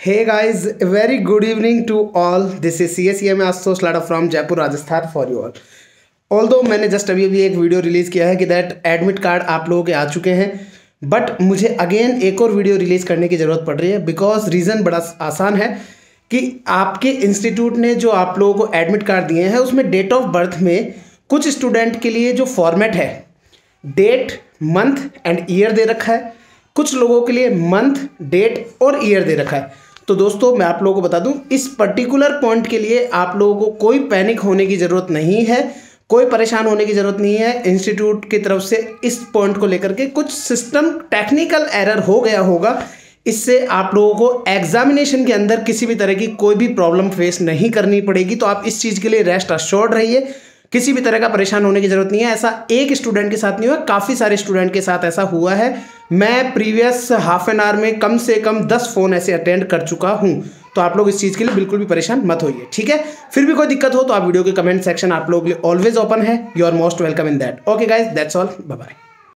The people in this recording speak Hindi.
Hey guys, a very good evening to all. This is CSEM Astos Lada from Jaipur, Rajasthan for you all. All all दो मैंने जस्ट अभी अभी एक वीडियो रिलीज़ किया है कि दैट एडमिट कार्ड आप लोगों के आ चुके हैं बट मुझे अगेन एक और वीडियो रिलीज़ करने की ज़रूरत पड़ रही है बिकॉज़ रीज़न बड़ा आसान है कि आपके इंस्टीट्यूट ने जो आप लोगों को एडमिट कार्ड दिए हैं उसमें डेट ऑफ़ बर्थ में कुछ स्टूडेंट के लिए जो फॉर्मेट है डेट मंथ एंड ईयर दे रखा है कुछ लोगों के लिए मंथ डेट और ईयर दे रखा है तो दोस्तों, मैं आप लोगों को बता दूँ, इस पर्टिकुलर पॉइंट के लिए आप लोगों को कोई पैनिक होने की ज़रूरत नहीं है। कोई परेशान होने की ज़रूरत नहीं है। इंस्टीट्यूट की तरफ़ से इस पॉइंट को लेकर के कुछ सिस्टम टेक्निकल एरर हो गया होगा। इससे आप लोगों को एग्जामिनेशन के अंदर किसी भी तरह की कोई भी प्रॉब्लम फेस नहीं करनी पड़ेगी। तो आप इस चीज़ के लिए रेस्ट अश्योर्ड रहिए। किसी भी तरह का परेशान होने की ज़रूरत नहीं है। ऐसा एक स्टूडेंट के साथ नहीं हुआ, काफ़ी सारे स्टूडेंट के साथ ऐसा हुआ है। मैं प्रीवियस हाफ़ एन आवर में कम से कम दस फ़ोन ऐसे अटेंड कर चुका हूँ। तो आप लोग इस चीज़ के लिए बिल्कुल भी परेशान मत होइए, ठीक है? फिर भी कोई दिक्कत हो तो आप वीडियो के कमेंट सेक्शन आप लोगों के लिए ऑलवेज ओपन है। You are most welcome in that okay guys that's all bye